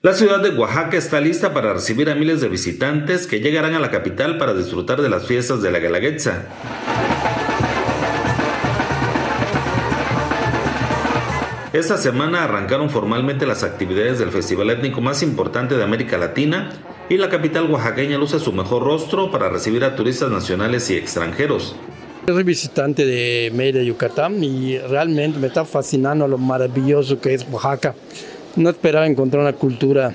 La ciudad de Oaxaca está lista para recibir a miles de visitantes que llegarán a la capital para disfrutar de las fiestas de la Guelaguetza. Esta semana arrancaron formalmente las actividades del festival étnico más importante de América Latina y la capital oaxaqueña luce su mejor rostro para recibir a turistas nacionales y extranjeros. Soy visitante de Mérida, Yucatán y realmente me está fascinando lo maravilloso que es Oaxaca no esperaba encontrar una cultura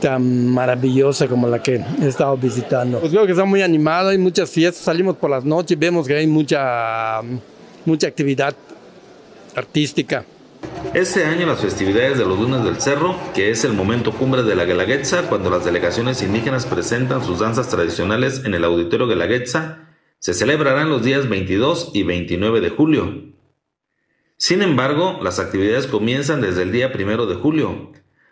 tan maravillosa como la que he estado visitando. Pues veo que está muy animada, hay muchas fiestas, salimos por las noches, vemos que hay mucha, mucha actividad artística. Este año las festividades de los lunes del cerro, que es el momento cumbre de la Guelaguetza, cuando las delegaciones indígenas presentan sus danzas tradicionales en el Auditorio Guelaguetza, se celebrarán los días 22 y 29 de julio. Sin embargo, las actividades comienzan desde el día primero de julio.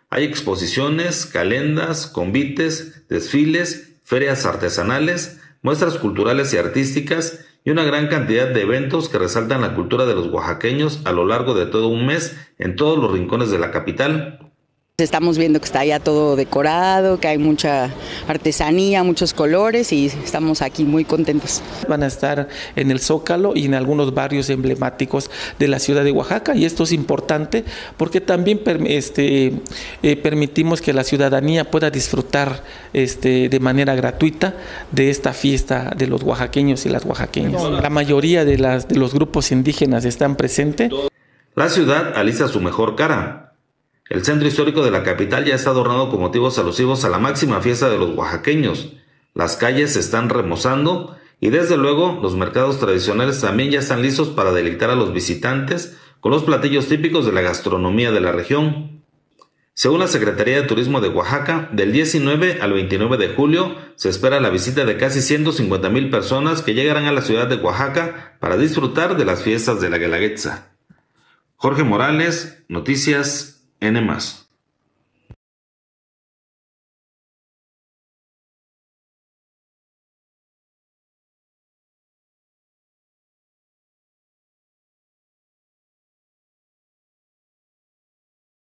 Hay exposiciones, calendas, convites, desfiles, ferias artesanales, muestras culturales y artísticas y una gran cantidad de eventos que resaltan la cultura de los oaxaqueños a lo largo de todo un mes en todos los rincones de la capital. Estamos viendo que está ya todo decorado, que hay mucha artesanía, muchos colores y estamos aquí muy contentos. Van a estar en el Zócalo y en algunos barrios emblemáticos de la ciudad de Oaxaca y esto es importante porque también este, eh, permitimos que la ciudadanía pueda disfrutar este, de manera gratuita de esta fiesta de los oaxaqueños y las oaxaqueñas. La mayoría de, las, de los grupos indígenas están presentes. La ciudad alisa su mejor cara el centro histórico de la capital ya está adornado con motivos alusivos a la máxima fiesta de los oaxaqueños. Las calles se están remozando y desde luego los mercados tradicionales también ya están listos para deleitar a los visitantes con los platillos típicos de la gastronomía de la región. Según la Secretaría de Turismo de Oaxaca, del 19 al 29 de julio se espera la visita de casi 150 mil personas que llegarán a la ciudad de Oaxaca para disfrutar de las fiestas de la Guelaguetza. Jorge Morales, Noticias N más.